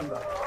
감사합니다.